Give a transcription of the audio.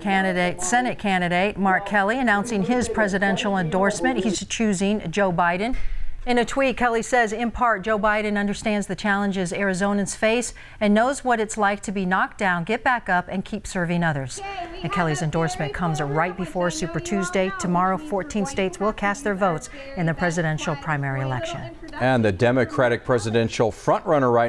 Candidate, Senate candidate Mark Kelly announcing his presidential endorsement. He's choosing Joe Biden. In a tweet, Kelly says, in part, Joe Biden understands the challenges Arizonans face and knows what it's like to be knocked down, get back up, and keep serving others. And Kelly's endorsement comes right before Super Tuesday. Tomorrow, 14 states will cast their votes in the presidential primary election. And the Democratic presidential frontrunner right